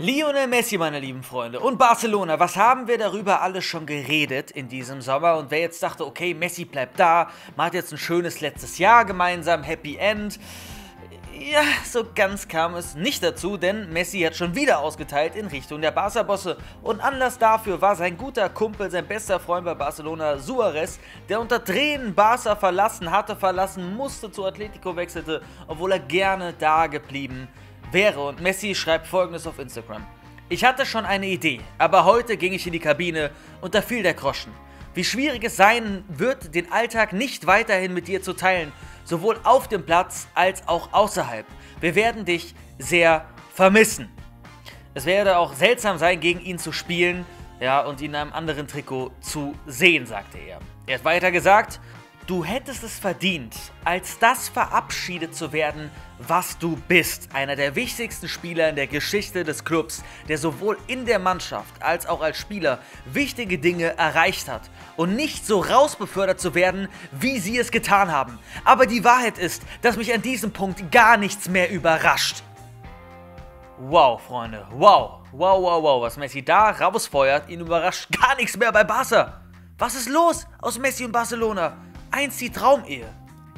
Lionel Messi, meine lieben Freunde, und Barcelona, was haben wir darüber alles schon geredet in diesem Sommer? Und wer jetzt dachte, okay, Messi bleibt da, macht jetzt ein schönes letztes Jahr gemeinsam, Happy End. Ja, so ganz kam es nicht dazu, denn Messi hat schon wieder ausgeteilt in Richtung der Barca-Bosse. Und Anlass dafür war sein guter Kumpel, sein bester Freund bei Barcelona, Suarez, der unter Tränen Barca verlassen hatte, verlassen musste, zu Atletico wechselte, obwohl er gerne da geblieben ist wäre und Messi schreibt folgendes auf Instagram. Ich hatte schon eine Idee, aber heute ging ich in die Kabine und da fiel der Groschen. Wie schwierig es sein wird, den Alltag nicht weiterhin mit dir zu teilen, sowohl auf dem Platz als auch außerhalb. Wir werden dich sehr vermissen. Es werde auch seltsam sein, gegen ihn zu spielen, ja, und ihn in einem anderen Trikot zu sehen, sagte er. Er hat weiter gesagt, Du hättest es verdient, als das verabschiedet zu werden, was du bist. Einer der wichtigsten Spieler in der Geschichte des Clubs, der sowohl in der Mannschaft als auch als Spieler wichtige Dinge erreicht hat. Und nicht so rausbefördert zu werden, wie sie es getan haben. Aber die Wahrheit ist, dass mich an diesem Punkt gar nichts mehr überrascht. Wow, Freunde, wow, wow, wow, wow, was Messi da rausfeuert, ihn überrascht gar nichts mehr bei Barca. Was ist los aus Messi und Barcelona? Eins die Traumehe.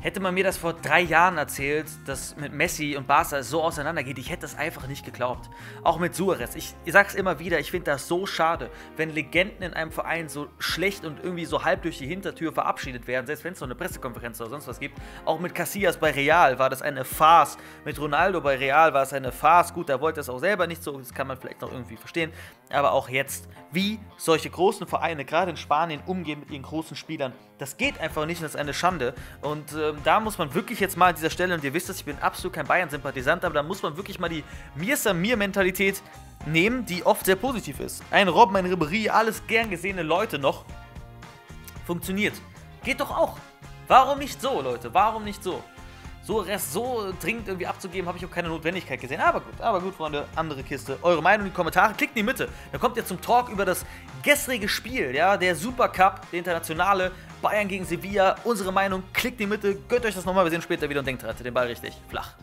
Hätte man mir das vor drei Jahren erzählt, dass mit Messi und Barca so auseinandergeht, ich hätte das einfach nicht geglaubt. Auch mit Suarez. Ich, ich sag's immer wieder, ich finde das so schade, wenn Legenden in einem Verein so schlecht und irgendwie so halb durch die Hintertür verabschiedet werden, selbst wenn es so eine Pressekonferenz oder sonst was gibt. Auch mit Casillas bei Real war das eine Farce. Mit Ronaldo bei Real war es eine Farce. Gut, da wollte es auch selber nicht so, das kann man vielleicht noch irgendwie verstehen. Aber auch jetzt, wie solche großen Vereine, gerade in Spanien, umgehen mit ihren großen Spielern, das geht einfach nicht und das ist eine Schande. Und äh, da muss man wirklich jetzt mal an dieser Stelle, und ihr wisst es, ich bin absolut kein Bayern-Sympathisant, aber da muss man wirklich mal die Mir-Samir-Mentalität nehmen, die oft sehr positiv ist. Ein Robben, ein Ribéry, alles gern gesehene Leute noch. Funktioniert. Geht doch auch. Warum nicht so, Leute? Warum nicht so? So Rest so dringend irgendwie abzugeben, habe ich auch keine Notwendigkeit gesehen. Aber gut, aber gut, Freunde, andere Kiste. Eure Meinung in die Kommentare, klickt in die Mitte. Dann kommt ihr zum Talk über das gestrige Spiel, ja, der Supercup, der internationale. Bayern gegen Sevilla. Unsere Meinung, klickt in die Mitte, gönnt euch das nochmal. Wir sehen später wieder und denkt, rettet den Ball richtig flach.